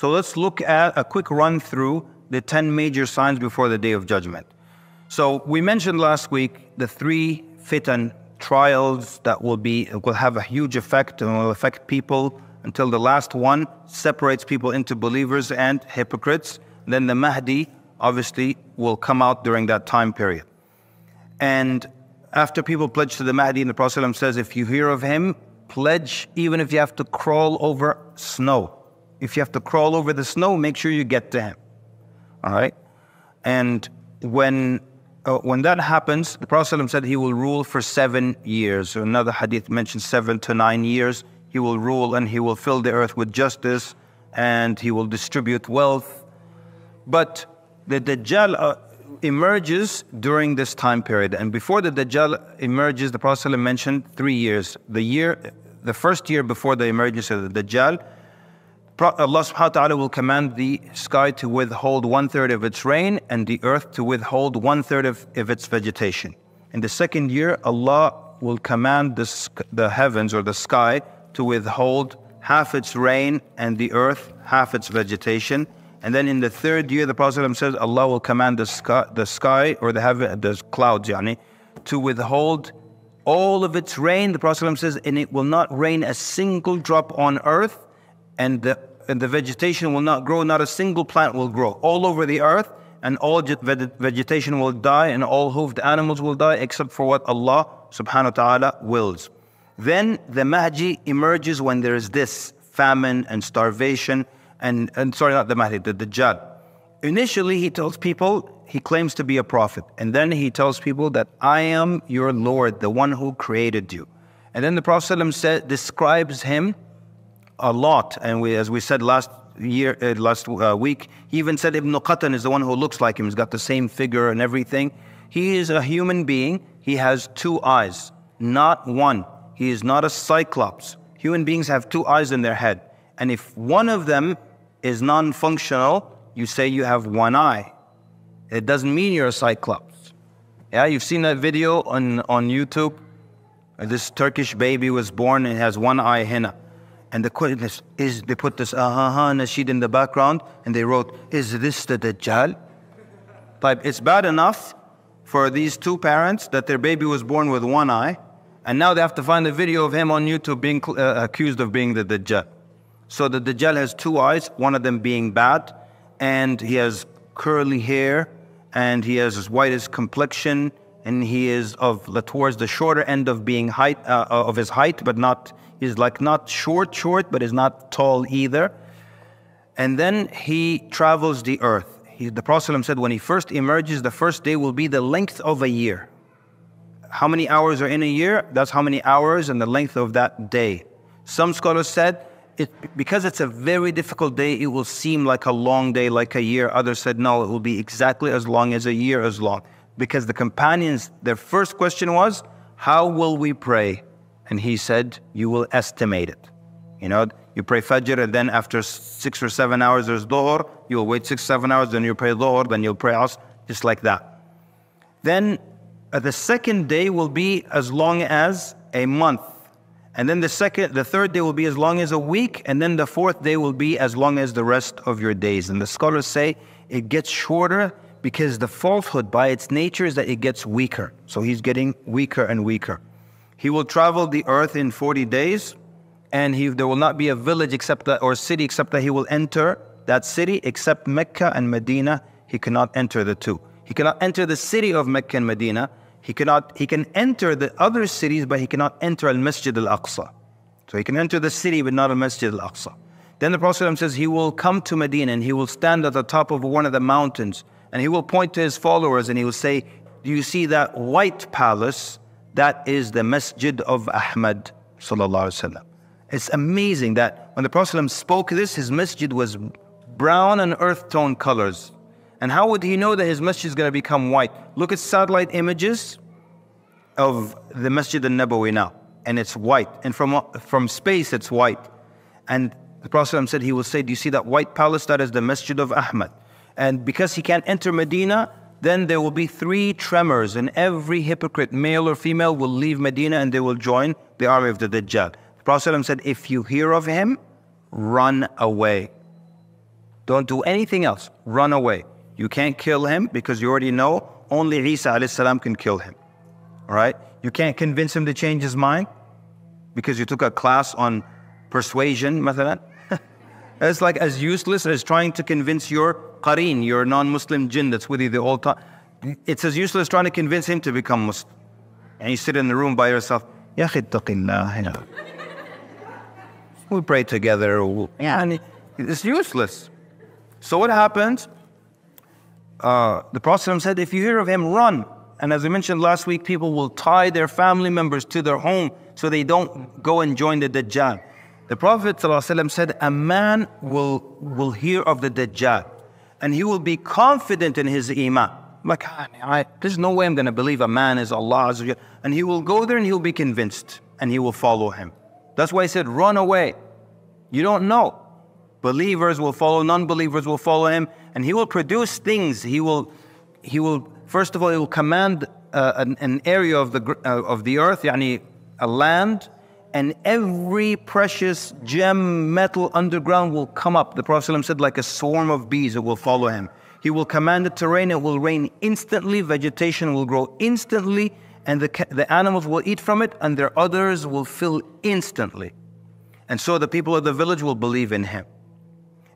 So let's look at a quick run through the 10 major signs before the day of judgment. So we mentioned last week the three fitan trials that will be will have a huge effect and will affect people until the last one separates people into believers and hypocrites. Then the Mahdi obviously will come out during that time period. And after people pledge to the Mahdi, and the Prophet says, if you hear of him, pledge even if you have to crawl over snow. If you have to crawl over the snow, make sure you get to him. All right? And when uh, when that happens, the Prophet said he will rule for seven years. Another hadith mentions seven to nine years. He will rule and he will fill the earth with justice and he will distribute wealth. But the Dajjal uh, emerges during this time period. And before the Dajjal emerges, the Prophet mentioned three years. The year, the first year before the emergence of the Dajjal, Uh, Allah subhanahu wa ta'ala will command the sky to withhold one third of its rain and the earth to withhold one third of, of its vegetation. In the second year, Allah will command the, the heavens or the sky to withhold half its rain and the earth half its vegetation. And then in the third year, the Prophet says, Allah will command the sky, the sky or the heaven, the clouds, yani, to withhold all of its rain. The Prophet says, and it will not rain a single drop on earth, and the and the vegetation will not grow, not a single plant will grow. All over the earth, and all vegetation will die, and all hoofed animals will die, except for what Allah subhanahu wa ta'ala wills. Then the Mahdi emerges when there is this famine and starvation, and, and sorry, not the Mahdi, the Dajjal. Initially, he tells people he claims to be a prophet, and then he tells people that I am your Lord, the one who created you. And then the Prophet said, describes him a lot. And we, as we said last year, uh, last uh, week, he even said Ibn Qatan is the one who looks like him. He's got the same figure and everything. He is a human being. He has two eyes, not one. He is not a cyclops. Human beings have two eyes in their head. And if one of them is non functional, you say you have one eye. It doesn't mean you're a cyclops. Yeah, you've seen that video on, on YouTube. This Turkish baby was born and has one eye henna. And the question is, is they put this aha nasheed in the background and they wrote, Is this the Dajjal? But it's bad enough for these two parents that their baby was born with one eye, and now they have to find a video of him on YouTube being uh, accused of being the Dajjal. So the Dajjal has two eyes, one of them being bad, and he has curly hair, and he has as white as complexion, and he is of towards the shorter end of being height uh, of his height, but not He's like not short, short, but is not tall either. And then he travels the earth. He, the Prophet said when he first emerges, the first day will be the length of a year. How many hours are in a year? That's how many hours and the length of that day. Some scholars said it, because it's a very difficult day, it will seem like a long day, like a year. Others said no, it will be exactly as long as a year as long. Because the companions, their first question was, How will we pray? And he said, You will estimate it. You know, you pray Fajr, and then after six or seven hours there's Dhuhr, you will wait six, seven hours, then you pray Dhuhr, then you'll pray Asr, just like that. Then uh, the second day will be as long as a month. And then the second, the third day will be as long as a week, and then the fourth day will be as long as the rest of your days. And the scholars say it gets shorter because the falsehood by its nature is that it gets weaker. So he's getting weaker and weaker. He will travel the earth in 40 days, and he, there will not be a village except that, or city except that he will enter that city except Mecca and Medina. He cannot enter the two. He cannot enter the city of Mecca and Medina. He cannot. He can enter the other cities, but he cannot enter Al Masjid Al Aqsa. So he can enter the city, but not Al Masjid Al Aqsa. Then the Prophet says he will come to Medina and he will stand at the top of one of the mountains and he will point to his followers and he will say, Do you see that white palace? That is the masjid of Ahmad It's amazing that when the Prophet spoke this, his masjid was brown and earth tone colors. And how would he know that his masjid is going to become white? Look at satellite images of the Masjid al-Nabawi now. And it's white. And from, from space, it's white. And the Prophet said, he will say, do you see that white palace? That is the Masjid of Ahmad. And because he can't enter Medina, then there will be three tremors, and every hypocrite, male or female, will leave Medina and they will join the army of the Dajjal. The Prophet said, If you hear of him, run away. Don't do anything else. Run away. You can't kill him because you already know only Isa alayhi salam can kill him. All right? You can't convince him to change his mind because you took a class on persuasion, مثلا. it's like as useless as trying to convince your qareen, your non-Muslim jinn that's with you the whole time. It's as useless trying to convince him to become Muslim. And you sit in the room by yourself, Ya we pray together. Yeah, it's useless. So what happens? Uh, the Prophet said, if you hear of him, run. And as I mentioned last week, people will tie their family members to their home so they don't go and join the Dajjal. The Prophet said, a man will, will hear of the Dajjal and he will be confident in his iman. Like, ah, I, there's no way I'm going to believe a man is Allah. And he will go there and he'll be convinced and he will follow him. That's why he said, run away. You don't know. Believers will follow, non-believers will follow him, and he will produce things. He will, he will first of all, he will command uh, an, an, area of the, uh, of the earth, yani a land, and every precious gem, metal underground will come up. The Prophet said, like a swarm of bees, it will follow him. He will command it to rain, it will rain instantly, vegetation will grow instantly, and the, the animals will eat from it, and their others will fill instantly. And so the people of the village will believe in him.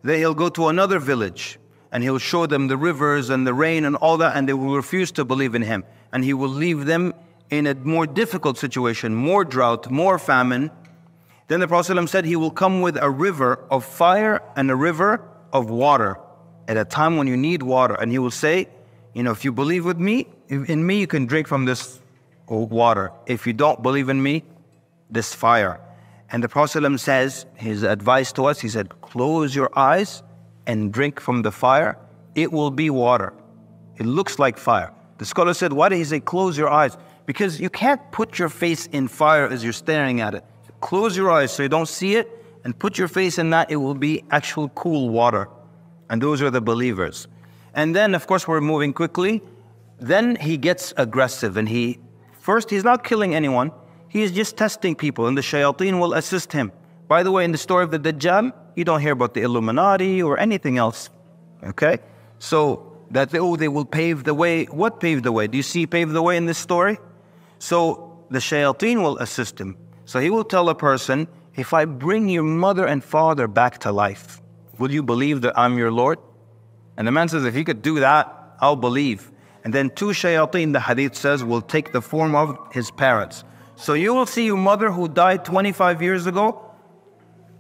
Then he'll go to another village and he'll show them the rivers and the rain and all that, and they will refuse to believe in him. And he will leave them in a more difficult situation, more drought, more famine. Then the Prophet said he will come with a river of fire and a river of water at a time when you need water. And he will say, You know, if you believe with me, in me, you can drink from this water. If you don't believe in me, this fire. And the Prophet says, his advice to us, he said, close your eyes and drink from the fire. It will be water. It looks like fire. The scholar said, why did he say close your eyes? Because you can't put your face in fire as you're staring at it. Close your eyes so you don't see it and put your face in that. It will be actual cool water. And those are the believers. And then, of course, we're moving quickly. Then he gets aggressive and he, first, he's not killing anyone. He is just testing people, and the shayateen will assist him. By the way, in the story of the Dajjal, you don't hear about the Illuminati or anything else. Okay? So that they, oh, they will pave the way. What paved the way? Do you see pave the way in this story? So the shayateen will assist him. So he will tell a person, if I bring your mother and father back to life, will you believe that I'm your Lord? And the man says, if he could do that, I'll believe. And then two shayateen, the hadith says, will take the form of his parents. So you will see your mother who died 25 years ago,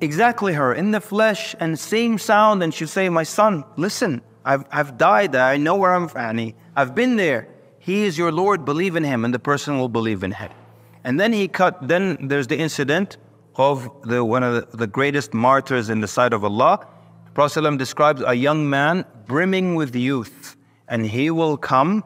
exactly her, in the flesh and same sound, and she'll say, My son, listen, I've, I've died, I know where I'm Fanny. I've been there. He is your Lord, believe in him, and the person will believe in him. And then he cut, then there's the incident of the, one of the, the greatest martyrs in the sight of Allah. Prophet describes a young man brimming with youth, and he will come,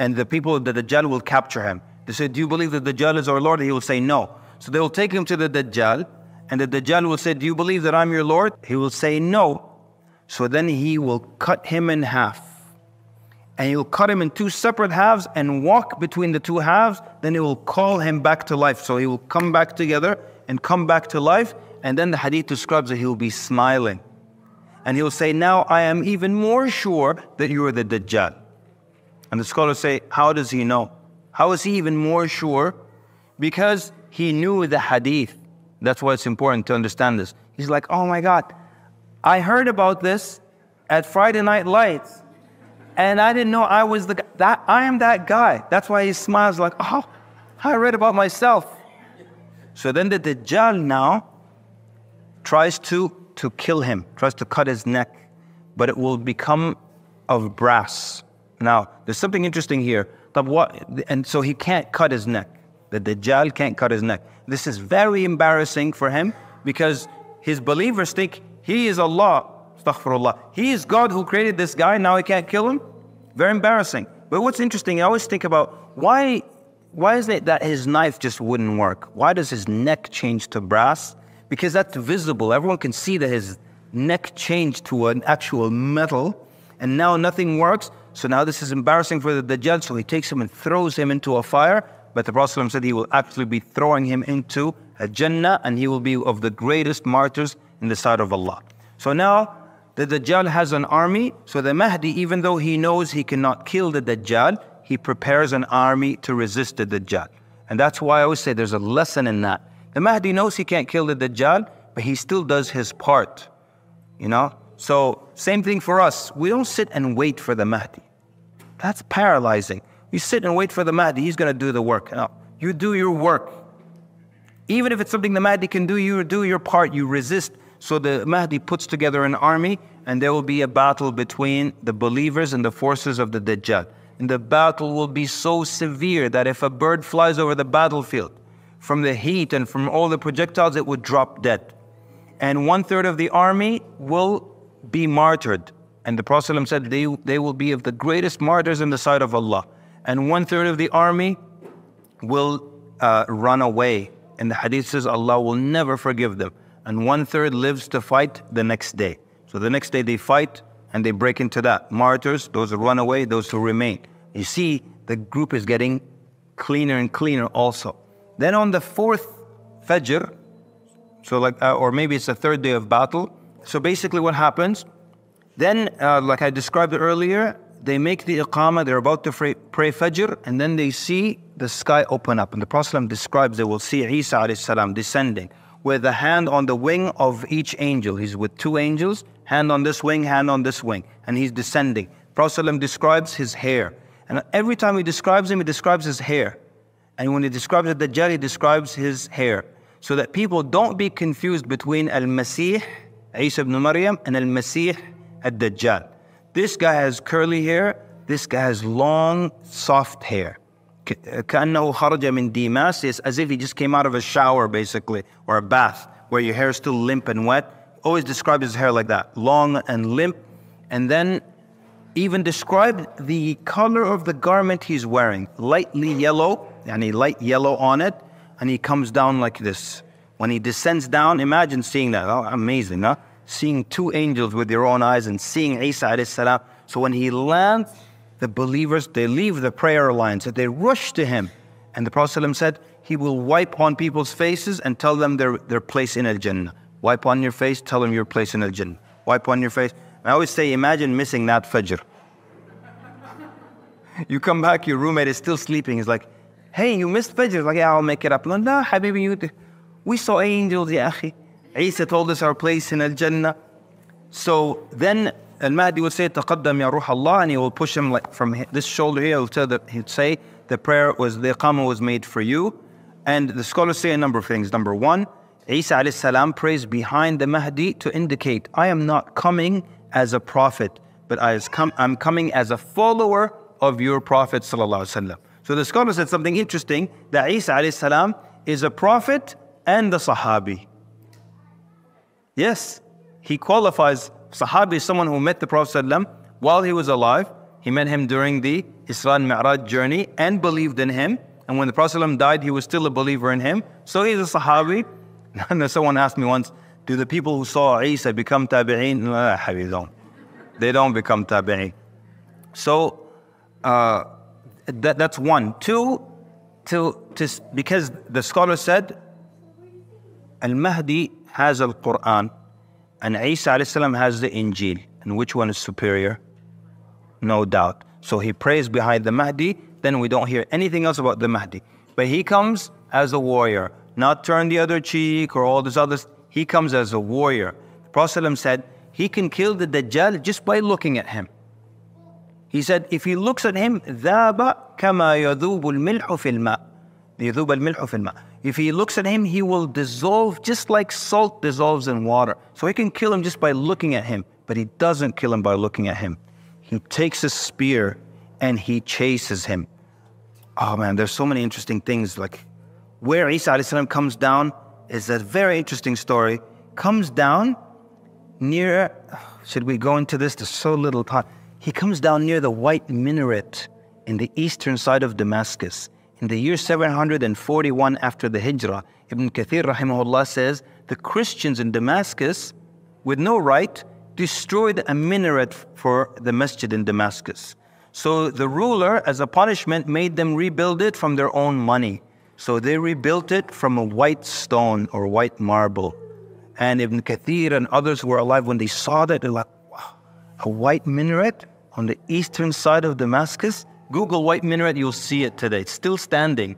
and the people of the Dajjal will capture him. They say, Do you believe that the Dajjal is our Lord? He will say, No. So they will take him to the Dajjal, and the Dajjal will say, Do you believe that I'm your Lord? He will say, No. So then he will cut him in half. And he'll cut him in two separate halves and walk between the two halves. Then he will call him back to life. So he will come back together and come back to life. And then the hadith describes that he will be smiling. And he'll say, Now I am even more sure that you are the Dajjal. And the scholars say, How does he know? How is he even more sure? Because he knew the hadith. That's why it's important to understand this. He's like, oh my God, I heard about this at Friday Night Lights, and I didn't know I was the guy. That, I am that guy. That's why he smiles like, oh, I read about myself. So then the Dajjal now tries to, to kill him, tries to cut his neck, but it will become of brass. Now, there's something interesting here and so he can't cut his neck. The Dajjal can't cut his neck. This is very embarrassing for him because his believers think he is Allah. Astaghfirullah. He is God who created this guy, now he can't kill him? Very embarrassing. But what's interesting, I always think about why, why is it that his knife just wouldn't work? Why does his neck change to brass? Because that's visible. Everyone can see that his neck changed to an actual metal, and now nothing works. So now this is embarrassing for the Dajjal, so he takes him and throws him into a fire. But the Prophet said he will actually be throwing him into a Jannah and he will be of the greatest martyrs in the sight of Allah. So now The Dajjal has an army, so the Mahdi, even though he knows he cannot kill the Dajjal, he prepares an army to resist the Dajjal. And that's why I always say there's a lesson in that. The Mahdi knows he can't kill the Dajjal, but he still does his part. You know? So, same thing for us. We don't sit and wait for the Mahdi. That's paralyzing. You sit and wait for the Mahdi, he's going to do the work. No, you do your work. Even if it's something the Mahdi can do, you do your part, you resist. So the Mahdi puts together an army, and there will be a battle between the believers and the forces of the Dajjal. And the battle will be so severe that if a bird flies over the battlefield, from the heat and from all the projectiles, it would drop dead. And one third of the army will be martyred. And the Prophet said they, they will be of the greatest martyrs in the sight of Allah. And one third of the army will uh, run away. And the hadith says Allah will never forgive them. And one third lives to fight the next day. So the next day they fight and they break into that. Martyrs, those who run away, those who remain. You see, the group is getting cleaner and cleaner also. Then on the fourth Fajr, so like, uh, or maybe it's the third day of battle. So basically, what happens? Then, uh, like I described earlier, they make the iqamah, they're about to pray, pray Fajr, and then they see the sky open up. And the Prophet describes they will see Isa salam descending with a hand on the wing of each angel. He's with two angels, hand on this wing, hand on this wing, and he's descending. Prophet describes his hair. And every time he describes him, he describes his hair. And when he describes the Dajjal, he describes his hair. So that people don't be confused between Al-Masih, Isa ibn Maryam, and Al-Masih, Al-Dajjal. This guy has curly hair. This guy has long, soft hair. كأنه خرج من ديماس It's as if he just came out of a shower basically or a bath where your hair is still limp and wet always describe his hair like that long and limp and then even describe the color of the garment he's wearing lightly yellow and a light yellow on it and he comes down like this when he descends down imagine seeing that oh, amazing huh seeing two angels with your own eyes and seeing Isa alayhi salam so when he lands the believers, they leave the prayer lines and they rush to him. And the Prophet said, He will wipe on people's faces and tell them their, their place in Al Jannah. Wipe on your face, tell them your place in Al Jannah. Wipe on your face. I always say, imagine missing that Fajr. you come back, your roommate is still sleeping. He's like, Hey, you missed Fajr. Like, yeah, I'll make it up. No, no, Habibi, you, we saw angels, ya akhi. Isa told us our place in Al Jannah. So then and Mahdi would say, Taqaddam ya ruhallah and he will push him like from this shoulder here. He'll tell the, he'd say, the prayer was, the Iqama was made for you. And the scholars say a number of things. Number one, Isa alayhi salam prays behind the Mahdi to indicate, I am not coming as a prophet, but I I'm coming as a follower of your prophet sallallahu alaihi wasallam. So the scholar said something interesting, that Isa alayhi salam is a prophet and a sahabi. Yes, he qualifies Sahabi is someone who met the Prophet ﷺ while he was alive. He met him during the Isra and Mi'raj journey and believed in him. And when the Prophet ﷺ died, he was still a believer in him. So he's a Sahabi. And someone asked me once, do the people who saw Isa become tabi'een? No, they don't. Become tabi'een. So uh, that, that's one. Two, to, to, because the scholar said, Al-Mahdi has Al-Quran. And Isa salam has the Injil. And which one is superior? No doubt. So he prays behind the Mahdi, then we don't hear anything else about the Mahdi. But he comes as a warrior, not turn the other cheek or all this others. He comes as a warrior. The Prophet said he can kill the Dajjal just by looking at him. He said, if he looks at him, ذاب كما يذوب الملح في الماء. يذوب الملح في الماء. if he looks at him, he will dissolve just like salt dissolves in water. So he can kill him just by looking at him, but he doesn't kill him by looking at him. He takes a spear and he chases him. Oh man, there's so many interesting things. Like where Isa comes down is a very interesting story. Comes down near, should we go into this? There's so little time. He comes down near the white minaret in the eastern side of Damascus. In the year 741 after the Hijrah, Ibn Kathir rahimahullah says, the Christians in Damascus, with no right, destroyed a minaret for the masjid in Damascus. So the ruler, as a punishment, made them rebuild it from their own money. So they rebuilt it from a white stone or white marble. And Ibn Kathir and others were alive, when they saw that, they're like, wow, a white minaret on the eastern side of Damascus. Google white minaret, you'll see it today. It's still standing.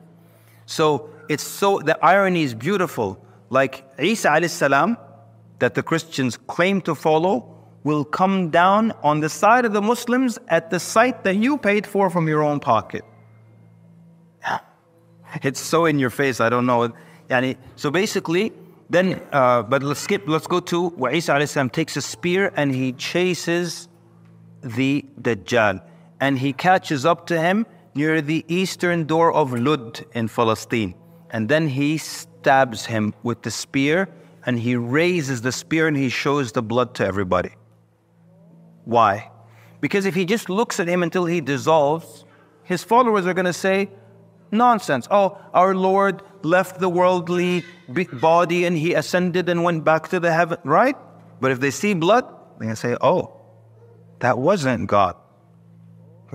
So it's so, the irony is beautiful. Like Isa alayhi salam, that the Christians claim to follow, will come down on the side of the Muslims at the site that you paid for from your own pocket. It's so in your face, I don't know. So basically, then, uh, but let's skip, let's go to where Isa alayhi salam takes a spear and he chases the Dajjal. And he catches up to him near the eastern door of Lud in Palestine. And then he stabs him with the spear and he raises the spear and he shows the blood to everybody. Why? Because if he just looks at him until he dissolves, his followers are going to say, Nonsense. Oh, our Lord left the worldly body and he ascended and went back to the heaven, right? But if they see blood, they can say, oh, that wasn't God.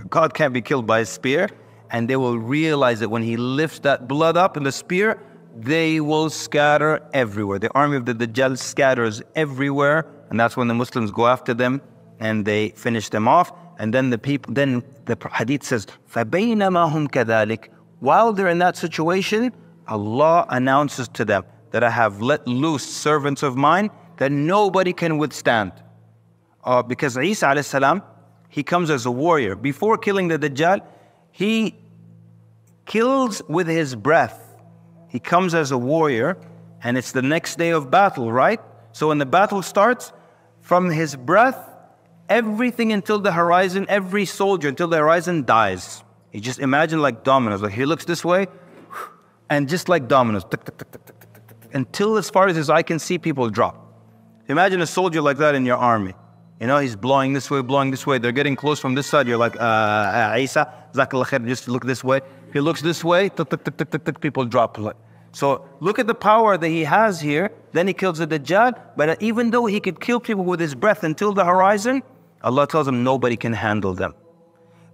God can't be killed by a spear. And they will realize that when he lifts that blood up in the spear, they will scatter everywhere. The army of the Dajjal scatters everywhere. And that's when the Muslims go after them and they finish them off. And then the people, then the hadith says, فَبَيْنَمَا هُمْ كَذَلِكَ while they're in that situation, Allah announces to them that I have let loose servants of mine that nobody can withstand. Uh, because Isa salam, he comes as a warrior. Before killing the Dajjal, he kills with his breath. He comes as a warrior, and it's the next day of battle, right? So when the battle starts, from his breath, everything until the horizon, every soldier until the horizon dies. You just imagine like dominoes. Like he looks this way, and just like dominoes, tick, tick, tick, until as far as his eye can see, people drop. Imagine a soldier like that in your army. You know, he's blowing this way, blowing this way. They're getting close from this side. You're like, uh, Isa, khair, just look this way. He looks this way, people drop. So look at the power that he has here. Then he kills the Dajjal. But even though he could kill people with his breath until the horizon, Allah tells him nobody can handle them.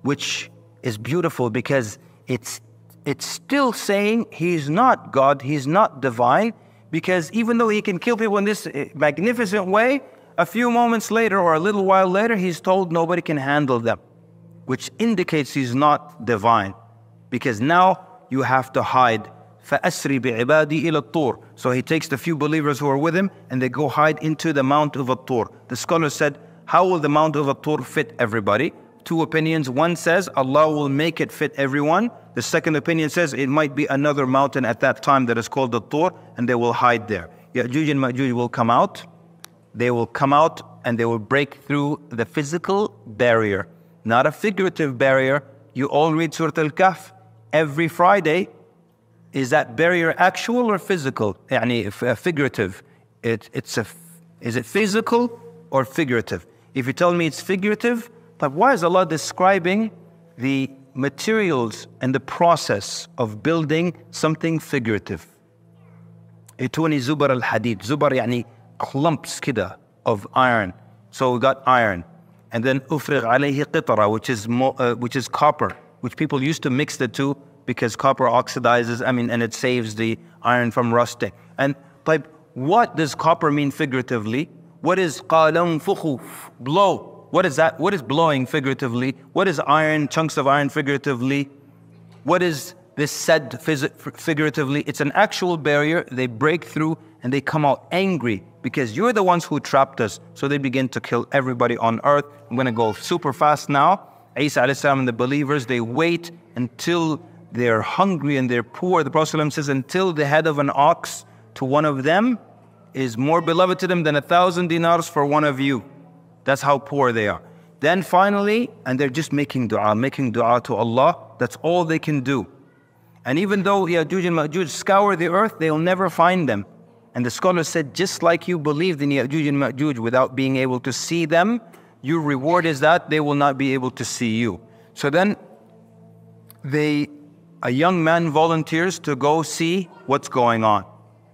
Which is beautiful because it's it's still saying he's not God, he's not divine, because even though he can kill people in this eh, magnificent way, a few moments later or a little while later, he's told nobody can handle them, which indicates he's not divine, because now you have to hide. فَأَسْرِ بِعِبَادِي إِلَى الطُّورِ So he takes the few believers who are with him and they go hide into the Mount of At-Tur. The scholar said, how will the Mount of At-Tur fit everybody? two opinions. One says Allah will make it fit everyone. The second opinion says it might be another mountain at that time that is called the Tur and they will hide there. Ya'juj and Ma'juj will come out. they will come out and they will break through the physical barrier, not a figurative barrier. You all read Surah Al-Kahf every Friday. Is that barrier actual or physical? Yani, uh, figurative. It, it's a, is it physical or figurative? If you tell me it's figurative, but why is Allah describing the materials and the process of building something figurative? Ituni zubar al hadid. Zubar yani clumps kida of iron. So we got iron. And then ufrig alayhi qitara, which is, uh, which is copper, which people used to mix the two because copper oxidizes, I mean, and it saves the iron from rusting. And like, what does copper mean figuratively? What is qalam fukhuf, blow? What is that? What is blowing figuratively? What is iron, chunks of iron figuratively? What is this said figuratively? It's an actual barrier. They break through and they come out angry because you're the ones who trapped us. So they begin to kill everybody on earth. I'm going to go super fast now. Isa and the believers, they wait until they're hungry and they're poor. The Prophet says, until the head of an ox to one of them is more beloved to them than a thousand dinars for one of you. That's how poor they are. Then finally, and they're just making dua, making dua to Allah. That's all they can do. And even though Ya'juj and Ma'juj scour the earth, they'll never find them. And the scholar said, just like you believed in Ya'juj and Ma'juj without being able to see them, your reward is that they will not be able to see you. So then, they, a young man volunteers to go see what's going on,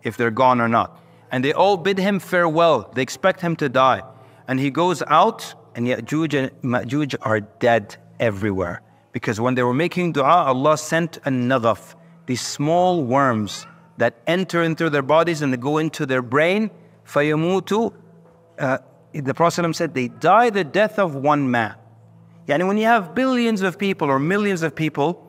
if they're gone or not. And they all bid him farewell. They expect him to die. And he goes out, and Ya'juj and Ma'juj are dead everywhere. Because when they were making dua, Allah sent a naghaf, these small worms that enter into their bodies and they go into their brain. فَيَمُوتُ uh, the Prophet said, they die the death of one man. Yani when you have billions of people or millions of people,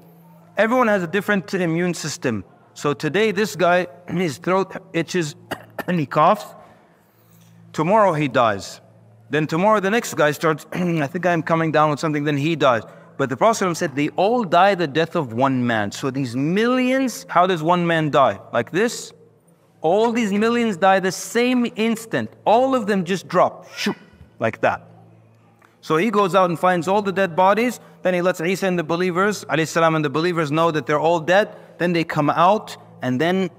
everyone has a different immune system. So today, this guy, his throat itches and he coughs. Tomorrow, he dies. Then tomorrow, the next guy starts, I think I'm coming down with something, then he dies. But the Prophet said they all die the death of one man. So these millions, how does one man die? Like this? All these millions die the same instant. All of them just drop, shoot, like that. So he goes out and finds all the dead bodies. Then he lets Isa and the believers, salam, and the believers know that they're all dead. Then they come out, and then,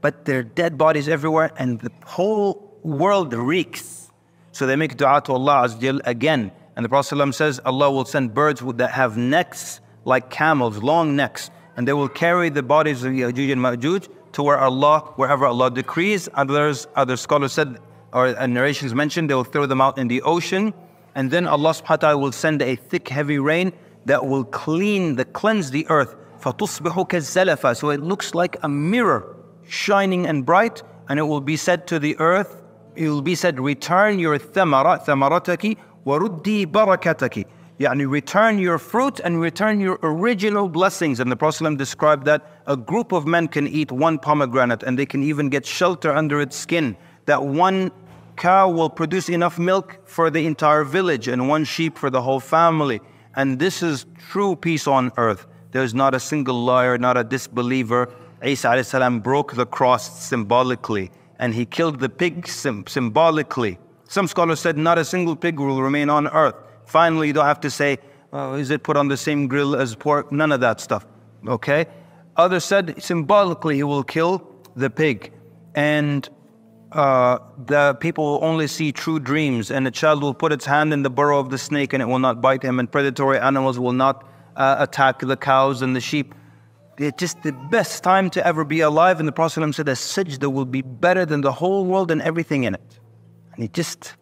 but there are dead bodies everywhere, and the whole world reeks. So they make dua to Allah again. And the Prophet ﷺ says, Allah will send birds that have necks like camels, long necks, and they will carry the bodies of Ya'juj and Ma'juj to where Allah, wherever Allah decrees. Others, other scholars said, or narrations mentioned, they will throw them out in the ocean. And then Allah subhanahu wa ta'ala will send a thick, heavy rain that will clean, the cleanse the earth. فَتُصْبِحُ كَالزَّلَفَ So it looks like a mirror, shining and bright. And it will be said to the earth, it will be said, return your thamara, thamarataki, waruddi barakataki. Yani return your fruit and return your original blessings. And the Prophet described that a group of men can eat one pomegranate and they can even get shelter under its skin. That one cow will produce enough milk for the entire village and one sheep for the whole family. And this is true peace on earth. There's not a single liar, not a disbeliever. Isa broke the cross symbolically and he killed the pig symbolically. Some scholars said not a single pig will remain on earth. Finally, you don't have to say, oh, is it put on the same grill as pork? None of that stuff. Okay? Others said symbolically he will kill the pig. And uh, the people will only see true dreams, and a child will put its hand in the burrow of the snake and it will not bite him, and predatory animals will not uh, attack the cows and the sheep. It's just the best time to ever be alive. And the Prophet said, a sajda will be better than the whole world and everything in it. And you just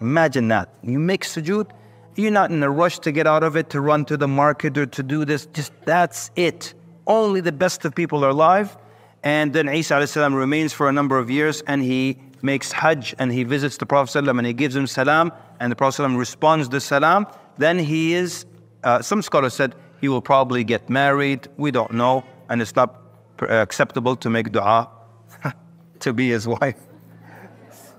imagine that. You make sujood, you're not in a rush to get out of it, to run to the market or to do this. Just that's it. Only the best of people are alive. And then Isa salam remains for a number of years and he makes Hajj and he visits the Prophet and he gives him salam and the Prophet responds the salam. Then he is, uh, some scholars said he will probably get married. We don't know. And it's not acceptable to make dua to be his wife.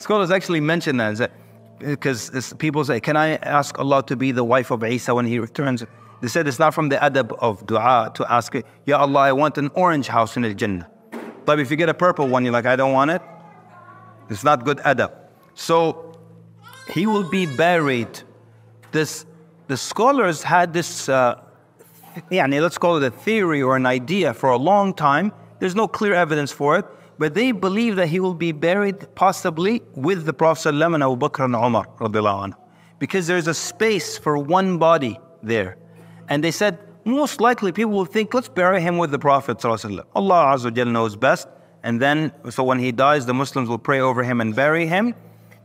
Scholars actually mention that because people say, Can I ask Allah to be the wife of Isa when he returns? They said it's not from the adab of dua to ask, Ya Allah, I want an orange house in Al Jannah. But if you get a purple one, you're like, I don't want it. It's not good adab. So he will be buried. This, the scholars had this, uh, yeah, let's call it a theory or an idea for a long time. There's no clear evidence for it but they believe that he will be buried possibly with the Prophet and Abu Bakr and Umar because there's a space for one body there. And they said, most likely people will think, let's bury him with the Prophet. Allah Azza knows best. And then, so when he dies, the Muslims will pray over him and bury him.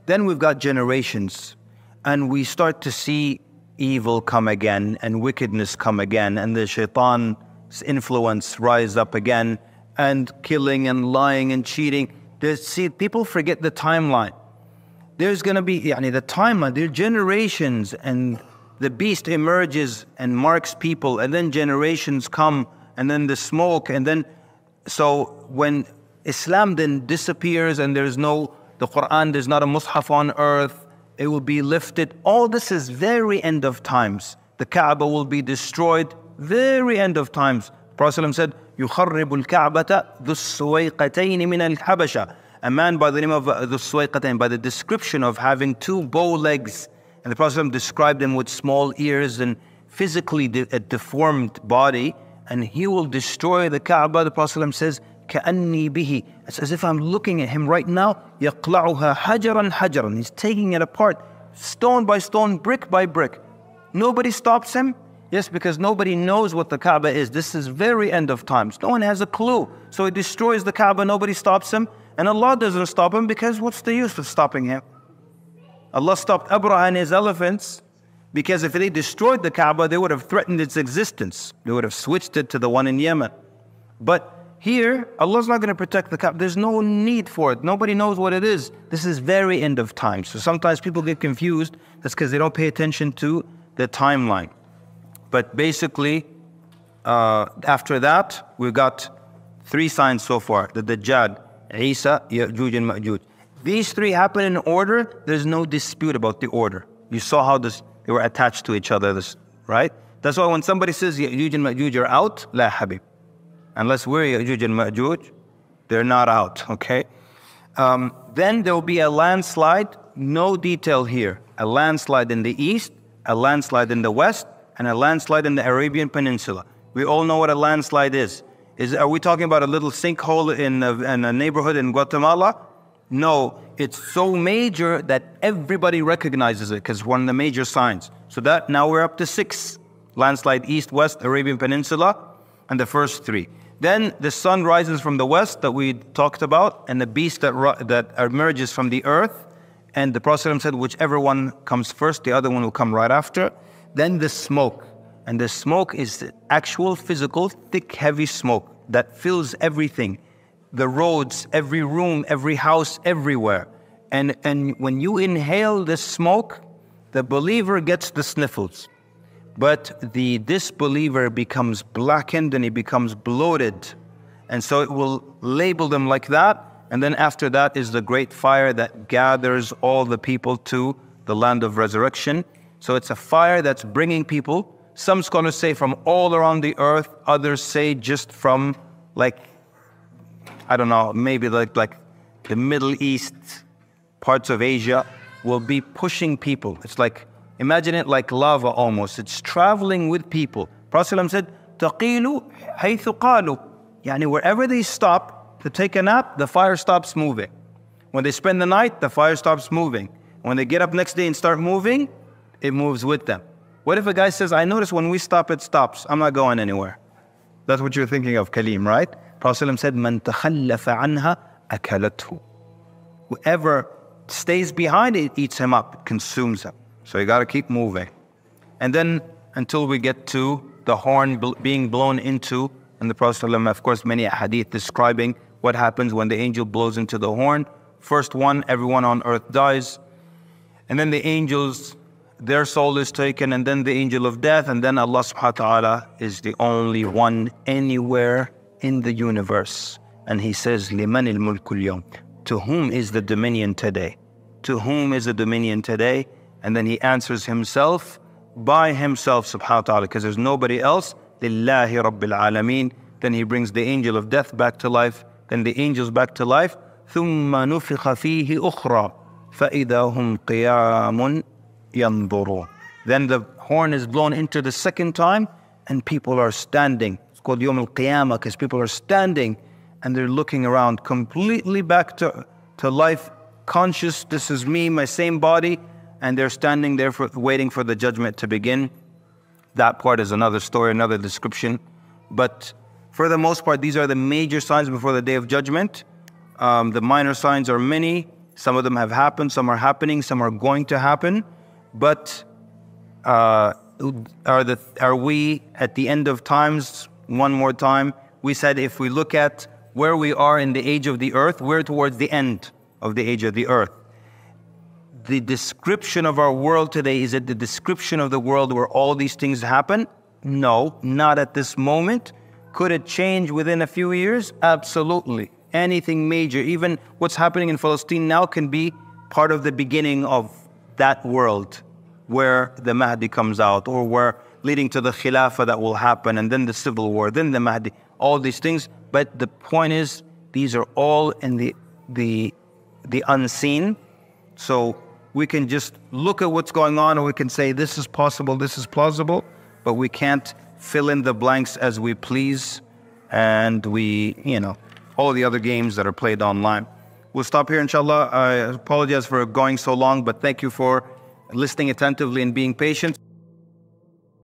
Then we've got generations. And we start to see evil come again and wickedness come again and the shaitan's influence rise up again and killing and lying and cheating. There's, see, people forget the timeline. There's going to be yani, the timeline, there are generations, and the beast emerges and marks people, and then generations come, and then the smoke, and then so when Islam then disappears and there's no the Quran, there's not a mushaf on earth, it will be lifted. All this is very end of times. The Kaaba will be destroyed, very end of times. Prophet said, يخرب الكعبة ذو السويقتين من الحبشة. A man by the name of uh, the Suwayqatain, by the description of having two bow legs. And the Prophet described him with small ears and physically de a deformed body. And he will destroy the Kaaba. The Prophet says, كأني به. It's as if I'm looking at him right now. يقلعها حجرا حجرا. He's taking it apart, stone by stone, brick by brick. Nobody stops him. Yes, because nobody knows what the Kaaba is. This is very end of times. No one has a clue. So he destroys the Kaaba, nobody stops him. And Allah doesn't stop him because what's the use of stopping him? Allah stopped Abraha and his elephants because if they destroyed the Kaaba, they would have threatened its existence. They would have switched it to the one in Yemen. But Here, Allah's not going to protect the Kaaba. There's no need for it. Nobody knows what it is. This is very end of time. So sometimes people get confused. That's because they don't pay attention to the timeline. But basically, uh, after that, we got three signs so far the Dajjal, Isa, Ya'juj, and Ma'juj. These three happen in order. There's no dispute about the order. You saw how this, they were attached to each other, this, right? That's why when somebody says Ya'juj and Ma'juj are out, La Habib. Unless we're Ya'juj and Ma'juj, they're not out, okay? Um, then there will be a landslide, no detail here. A landslide in the east, a landslide in the west, and a landslide in the Arabian Peninsula. We all know what a landslide is. Is are we talking about a little sinkhole in a, in a neighborhood in Guatemala? No, it's so major that everybody recognizes it because one of the major signs. So that now we're up to six landslide east, west, Arabian Peninsula, and the first three. Then the sun rises from the west that we talked about, and the beast that, that emerges from the earth. And the Prophet said, whichever one comes first, the other one will come right after. Then the smoke. And the smoke is the actual physical, thick, heavy smoke that fills everything the roads, every room, every house, everywhere. And, and when you inhale this smoke, the believer gets the sniffles. But the disbeliever becomes blackened and he becomes bloated. And so it will label them like that. And then after that is the great fire that gathers all the people to the land of resurrection. So it's a fire that's bringing people. Some scholars say from all around the earth, others say just from like, I don't know, maybe like, like the Middle East, parts of Asia will be pushing people. It's like Imagine it like lava almost. It's traveling with people. Prophet said, تَقِيلُ حَيْثُ قَالُوا Yani wherever they stop to take a nap, the fire stops moving. When they spend the night, the fire stops moving. When they get up next day and start moving, it moves with them. What if a guy says, I notice when we stop, it stops. I'm not going anywhere. That's what you're thinking of, Kalim, right? Prophet said, Man anha akalathu. Whoever stays behind it eats him up, it consumes him. So you got to keep moving. And then until we get to the horn bl being blown into, and the Prophet, of course, many hadith describing what happens when the angel blows into the horn. First one, everyone on earth dies. And then the angels their soul is taken, and then the angel of death, and then Allah subhanahu wa ta'ala is the only one anywhere in the universe. And He says, لِمَنِ الْمُلْكُ To whom is the dominion today? To whom is the dominion today? And then he answers himself by himself, subhanahu wa ta'ala, because there's nobody else. Lillahi Rabbil Alameen. Then he brings the angel of death back to life, then the angels back to life. ثم نفخ فيه أخرى فإذا هم قيام ينظرون. Then the horn is blown into the second time, and people are standing. It's called Yom al Qiyamah because people are standing and they're looking around completely back to, to life, conscious. This is me, my same body and they're standing there for, waiting for the judgment to begin. That part is another story, another description. But for the most part, these are the major signs before the day of judgment. Um, the minor signs are many. Some of them have happened, some are happening, some are going to happen. But uh, are, the, are we at the end of times? One more time. We said if we look at where we are in the age of the earth, we're towards the end of the age of the earth the description of our world today? Is it the description of the world where all these things happen? No, not at this moment. Could it change within a few years? Absolutely. Anything major, even what's happening in Palestine now, can be part of the beginning of that world where the Mahdi comes out or where leading to the Khilafah that will happen and then the civil war, then the Mahdi, all these things. But the point is, these are all in the, the, the unseen. So we can just look at what's going on and we can say this is possible, this is plausible, but we can't fill in the blanks as we please. And we, you know, all the other games that are played online. We'll stop here, inshallah. I apologize for going so long, but thank you for listening attentively and being patient.